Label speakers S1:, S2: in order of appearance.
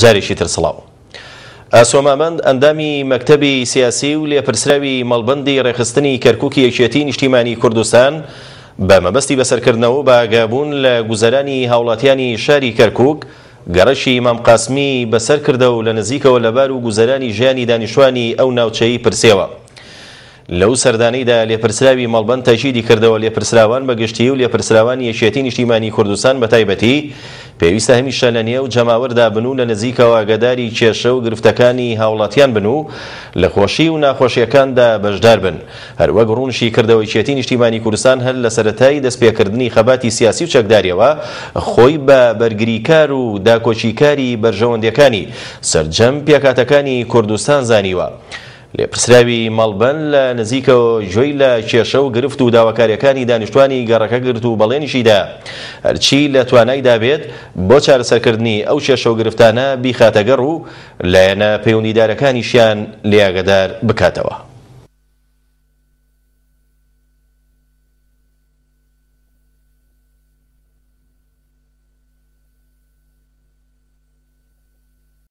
S1: جارێکی تر سڵاو. ئاسۆ مامەند ئەندامی مەکتەبی سیاسی و لێپرسراوی مەڵبەندی ڕێخستنی کەرکوکی یەکێتی نیشتیمانی کوردستان بە مەبەستی بەسەرکردنەوە و بەئاگابوون لە گوزەرانی هاوڵاتیانی شاری کەرکوک گەڕەکی ئیمام قاسمی بەسەر کردەوە و لە نزیکەوە لەبار و گوزەرانی ژیانی دانیشتوانی ئەو ناوچەیەی پرسیەوە. لەو سەردانەیدا لێپرسراوی مەڵبەند تەکیدی کردەوە لێپرسراوان بە گشتیی و لێپرسراوانی یەکێتی نیشتیمانی کوردستان بە تایبەتی پێویستە هەمیشە لە نێو جەماوەردا بن و لە نزیکەوە ئاگاداری کێشە و گرفتەکانی هاوڵاتیان بن و لە خۆشی و ناخۆشیەکاندا بەشدار بن هەروەک ڕوونشی کردەوە یەکێتی نیشتیمانی کوردستان هەر لە سەرەتای دەستپێکردنی خەباتی سیاسی و چەکداریەوە خۆی بە بەرگریکار و داکۆکیکاری بەرژەوەندیەکانی سەرجەم پێکهاتەکانی کوردستان زانیوە. لێپرسراوی مەڵبەند لە نزیکەوە گوێی لە کێشە و گرفت و داواکارییەکانی دانیشتوانی گەڕەکە گرت و بەڵێنیشی دا هەرچی لە توانایدا بێت بۆ چارەسەرکردنی ئەو کێشە و گرفتانە بیخاتە گەڕ و لایەنە پەیوەندیدارەکانیشیان لێ ئاگادار بکاتەوە.